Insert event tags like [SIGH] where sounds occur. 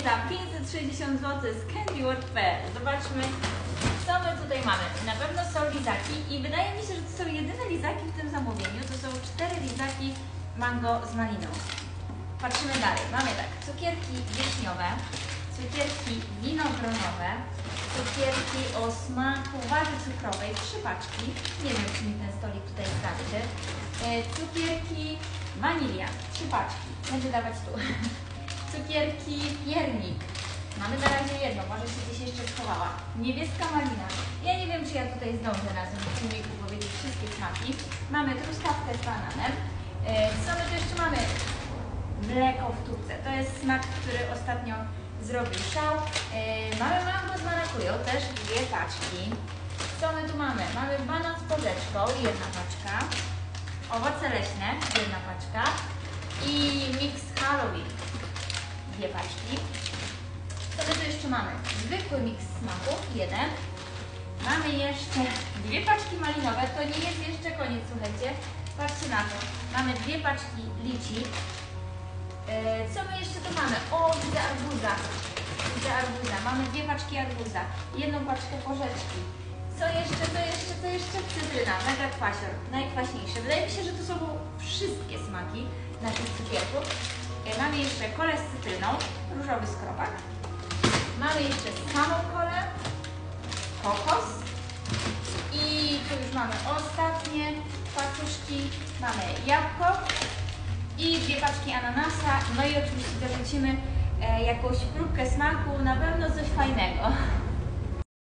za 560 zł z candyworld.pl. Zobaczmy, co my tutaj mamy. Na pewno są lizaki i wydaje mi się, że to są jedyne lizaki w tym zamówieniu. To są cztery lizaki mango z maliną. Patrzymy dalej. Mamy tak, cukierki wiśniowe, cukierki winogronowe, cukierki o smaku warzyw cukrowej, trzy paczki. Nie wiem, czy mi ten stolik tutaj starczy. E, Cukierki wanilia, trzy paczki. Będę dawać tu. [LAUGHS] Cukierki piernik. Mamy na razie jedno, może się gdzieś jeszcze schowała. Niebieska malina. Ja nie wiem, czy ja tutaj zdążę na tym filmiku powiedzieć wszystkie smaki. Mamy truskawkę z bananem. E, Co my tu jeszcze mamy? Mleko w tubce. To jest smak, który ostatnio zrobił szał. E, mamy mango z marakują, też dwie paczki. Co my tu mamy? Mamy banan z porzeczką, jedna paczka. Owoce leśne, jedna paczka. I mix Halloween, dwie paczki. Co my tu jeszcze mamy? Zwykły miks smaków, jeden. Mamy jeszcze dwie paczki malinowe, to nie jest jeszcze koniec, słuchajcie. Patrzcie na to. Mamy dwie paczki lici. E, Co my jeszcze tu mamy? O, widzę arbuza. Widzę arbuza. Mamy dwie paczki arbuza. Jedną paczkę porzeczki. Co jeszcze, co jeszcze, co jeszcze? Cytryna, mega kwasior, najkwaśniejsze. Wydaje mi się, że to są wszystkie smaki naszych cukierków. E, Mamy jeszcze kolę z cytryną, różowy skrobak. Mamy jeszcze samą kolę, kokos. I tu już mamy ostatnie paczuszki. Mamy jabłko i dwie paczki ananasa. No i oczywiście dorzucimy e, jakąś próbkę smaku, na pewno coś fajnego.